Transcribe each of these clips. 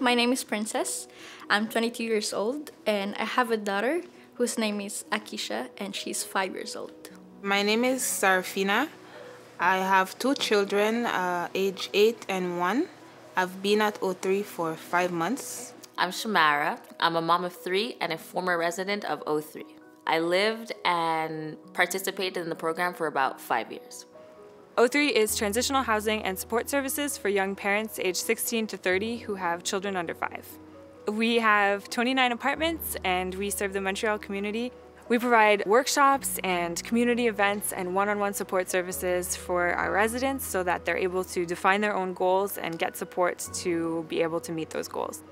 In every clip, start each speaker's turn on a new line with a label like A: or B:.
A: My name is Princess. I'm 22 years old and I have a daughter whose name is Akisha and she's five years old.
B: My name is Sarafina. I have two children, uh, age 8 and 1. I've been at O3 for five months.
C: I'm Shamara. I'm a mom of three and a former resident of O3. I lived and participated in the program for about five years.
D: O3 is transitional housing and support services for young parents aged 16 to 30 who have children under five. We have 29 apartments and we serve the Montreal community. We provide workshops and community events and one-on-one support services for our residents so that they're able to define their own goals and get support to be able to meet those goals.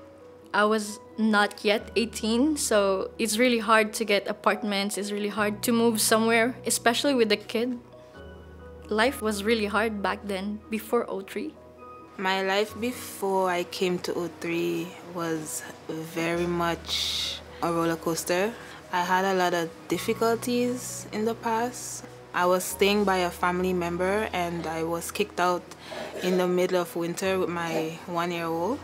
A: I was not yet 18, so it's really hard to get apartments, it's really hard to move somewhere, especially with a kid. Life was really hard back then, before O3.
B: My life before I came to O3 was very much a roller coaster. I had a lot of difficulties in the past. I was staying by a family member and I was kicked out in the middle of winter with my one year old.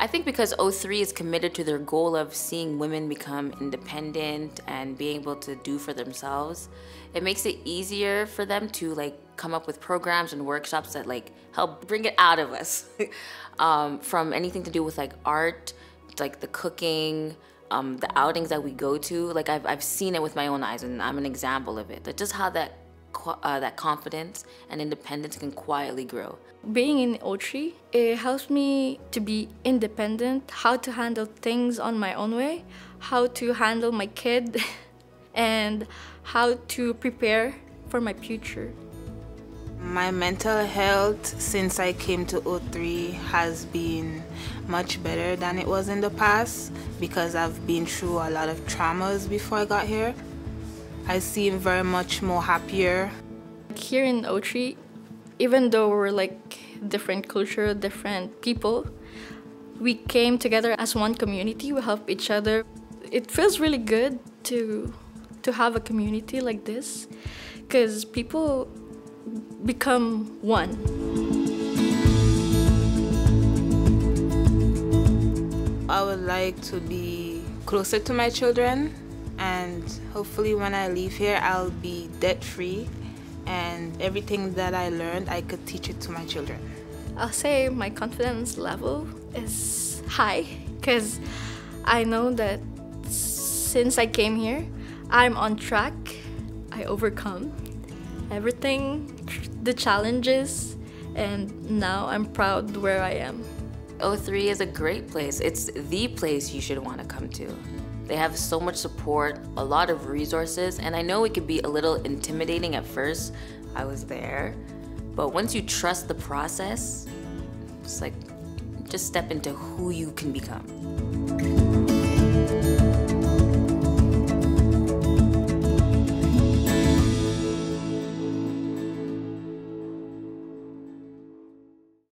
C: I think because O3 is committed to their goal of seeing women become independent and being able to do for themselves, it makes it easier for them to like come up with programs and workshops that like help bring it out of us. um, from anything to do with like art, like the cooking, um, the outings that we go to. Like I've, I've seen it with my own eyes and I'm an example of it. Like just how that uh, that confidence and independence can quietly grow.
A: Being in O3, it helps me to be independent, how to handle things on my own way, how to handle my kid, and how to prepare for my future.
B: My mental health since I came to O3 has been much better than it was in the past because I've been through a lot of traumas before I got here. I seem very much more happier.
A: Here in O3, even though we're like different culture, different people, we came together as one community. We help each other. It feels really good to to have a community like this because people become one.
B: I would like to be closer to my children and hopefully when I leave here I'll be debt free and everything that I learned I could teach it to my children.
A: I'll say my confidence level is high because I know that since I came here I'm on track. I overcome everything, the challenges, and now I'm proud where I am.
C: O3 is a great place. It's the place you should want to come to. They have so much support, a lot of resources, and I know it could be a little intimidating at first. I was there. But once you trust the process, it's like just step into who you can become.